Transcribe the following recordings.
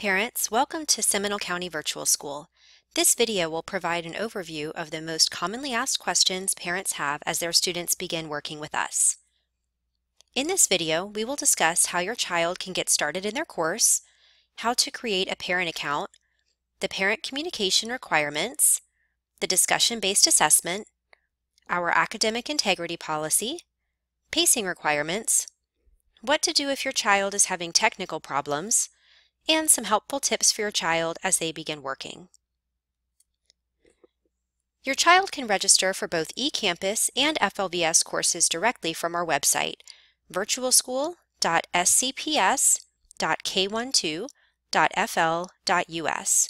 parents, welcome to Seminole County Virtual School. This video will provide an overview of the most commonly asked questions parents have as their students begin working with us. In this video, we will discuss how your child can get started in their course, how to create a parent account, the parent communication requirements, the discussion-based assessment, our academic integrity policy, pacing requirements, what to do if your child is having technical problems, and some helpful tips for your child as they begin working. Your child can register for both eCampus and FLVS courses directly from our website, virtualschool.scps.k12.fl.us.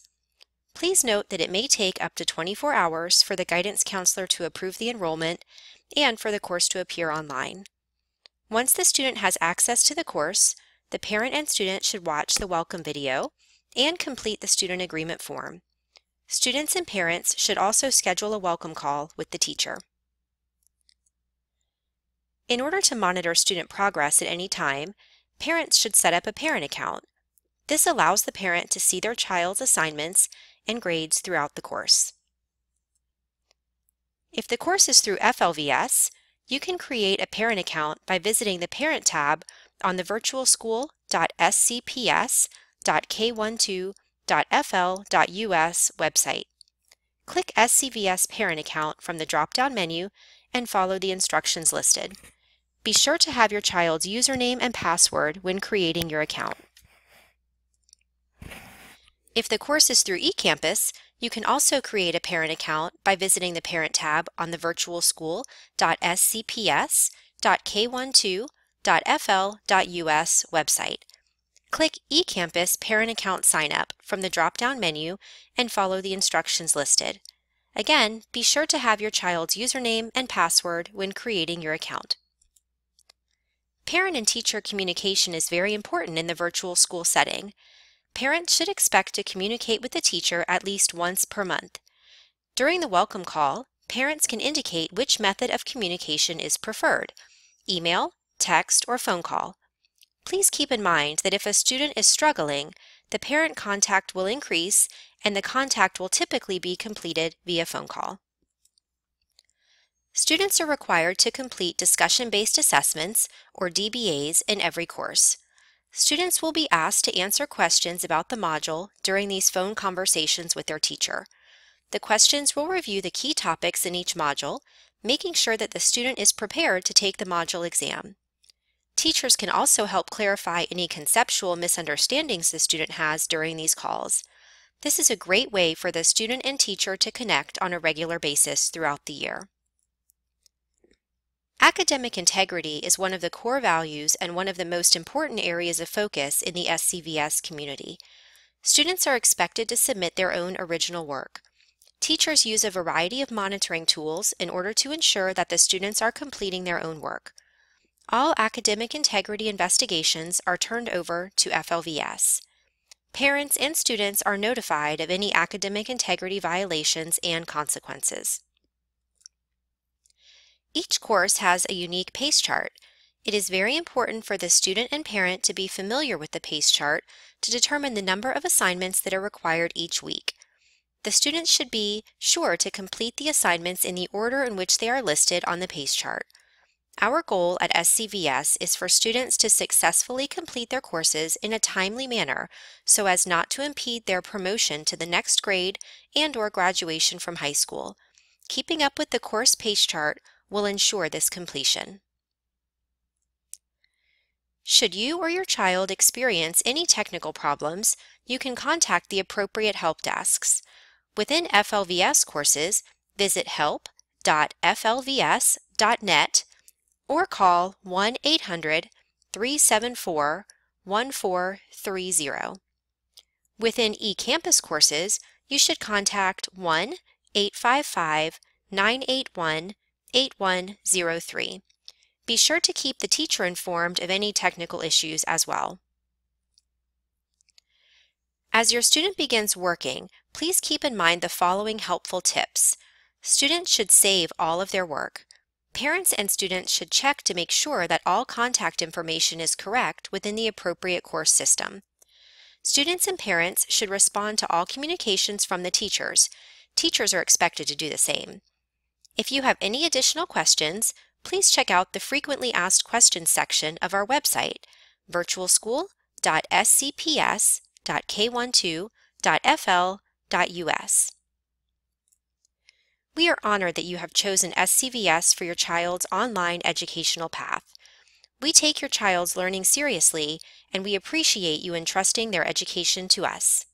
Please note that it may take up to 24 hours for the guidance counselor to approve the enrollment and for the course to appear online. Once the student has access to the course, the parent and student should watch the welcome video and complete the student agreement form. Students and parents should also schedule a welcome call with the teacher. In order to monitor student progress at any time, parents should set up a parent account. This allows the parent to see their child's assignments and grades throughout the course. If the course is through FLVS, you can create a parent account by visiting the Parent tab on the virtualschool.scps.k12.fl.us website. Click SCVS Parent Account from the drop-down menu and follow the instructions listed. Be sure to have your child's username and password when creating your account. If the course is through eCampus, you can also create a parent account by visiting the Parent tab on the virtualschool.scps.k12.fl.us website. Click eCampus Parent Account Sign Up from the drop-down menu and follow the instructions listed. Again, be sure to have your child's username and password when creating your account. Parent and teacher communication is very important in the virtual school setting. Parents should expect to communicate with the teacher at least once per month. During the welcome call, parents can indicate which method of communication is preferred, email, text, or phone call. Please keep in mind that if a student is struggling, the parent contact will increase and the contact will typically be completed via phone call. Students are required to complete discussion-based assessments, or DBAs, in every course. Students will be asked to answer questions about the module during these phone conversations with their teacher. The questions will review the key topics in each module, making sure that the student is prepared to take the module exam. Teachers can also help clarify any conceptual misunderstandings the student has during these calls. This is a great way for the student and teacher to connect on a regular basis throughout the year. Academic integrity is one of the core values and one of the most important areas of focus in the SCVS community. Students are expected to submit their own original work. Teachers use a variety of monitoring tools in order to ensure that the students are completing their own work. All academic integrity investigations are turned over to FLVS. Parents and students are notified of any academic integrity violations and consequences. Each course has a unique PACE chart. It is very important for the student and parent to be familiar with the PACE chart to determine the number of assignments that are required each week. The students should be sure to complete the assignments in the order in which they are listed on the PACE chart. Our goal at SCVS is for students to successfully complete their courses in a timely manner so as not to impede their promotion to the next grade and or graduation from high school. Keeping up with the course PACE chart will ensure this completion. Should you or your child experience any technical problems, you can contact the appropriate help desks. Within FLVS courses, visit help.flvs.net or call 1-800-374-1430. Within eCampus courses, you should contact 1-855-981 8103. Be sure to keep the teacher informed of any technical issues as well. As your student begins working, please keep in mind the following helpful tips. Students should save all of their work. Parents and students should check to make sure that all contact information is correct within the appropriate course system. Students and parents should respond to all communications from the teachers. Teachers are expected to do the same. If you have any additional questions, please check out the Frequently Asked Questions section of our website, virtualschool.scps.k12.fl.us. We are honored that you have chosen SCVS for your child's online educational path. We take your child's learning seriously and we appreciate you entrusting their education to us.